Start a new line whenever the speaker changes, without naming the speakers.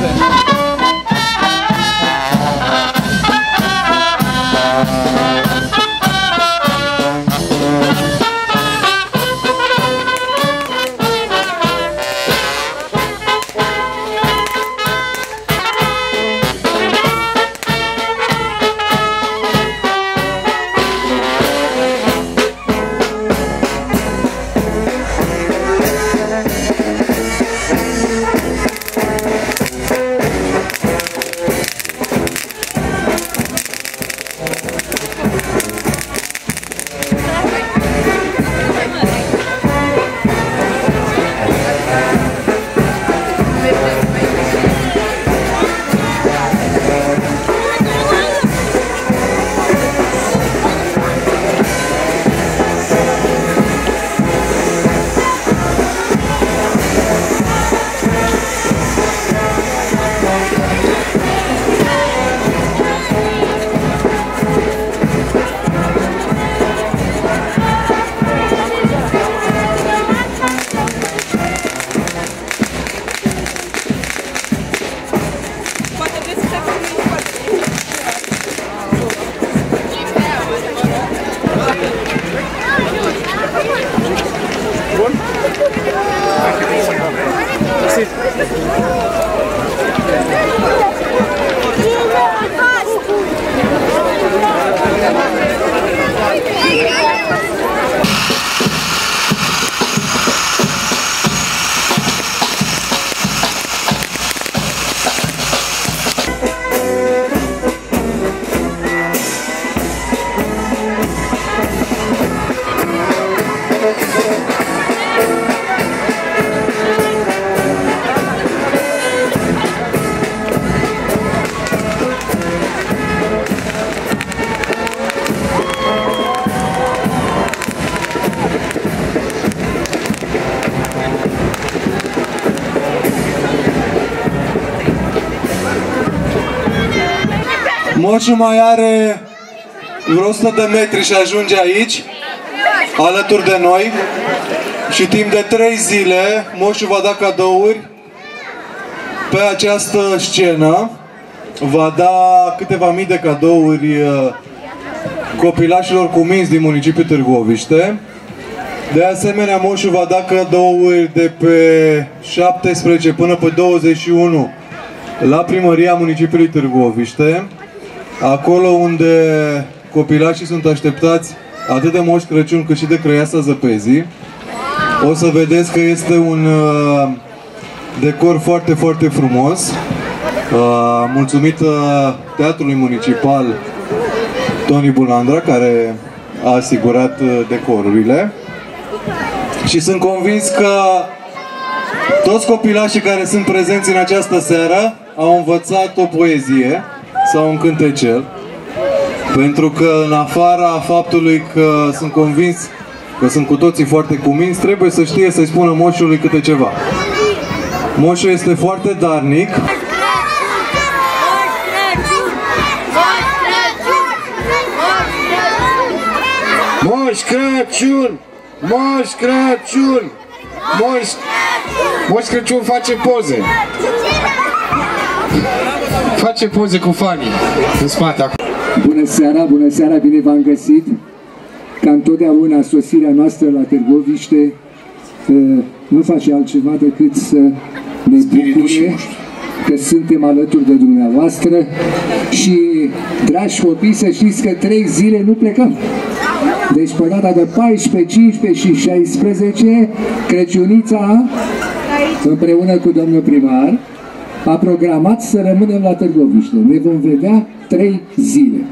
velho. Moșu mai are vreo 100 de metri și ajunge aici, alături de noi. Și timp de 3 zile, Moșu va da cadouri pe această scenă. Va da câteva mii de cadouri uh, copilașilor cu minți din municipiul Târgoviște. De asemenea, Moșu va da cadouri de pe 17 până pe 21 la primăria municipiului Târgoviște acolo unde copilașii sunt așteptați atât de Moș Crăciun cât și de Crăiasa Zăpezii. O să vedeți că este un uh, decor foarte, foarte frumos. Uh, mulțumită Teatrului Municipal Toni Bulandra, care a asigurat uh, decorurile. Și sunt convins că toți copilașii care sunt prezenți în această seară au învățat o poezie sau un cântecel, pentru că în afara faptului că sunt convins că sunt cu toții foarte cuminți, trebuie să știe să-i spună moșului câte ceva. Moșul este foarte darnic.
Moș Crăciun! Moș Crăciun! Moș, Moș Crăciun face poze! Face poze cu fanii în spate acolo.
Bună seara, bună seara, bine v-am găsit! Ca întotdeauna sosirea noastră la Târgoviște uh, nu face altceva decât să ne bucure că suntem alături de dumneavoastră și, dragi copii, să știți că trei zile nu plecăm. Deci pe data de 14, 15 și 16, Crăciunița, împreună cu domnul primar, a programat să rămânem la Târgoviște. Ne vom vedea trei zile.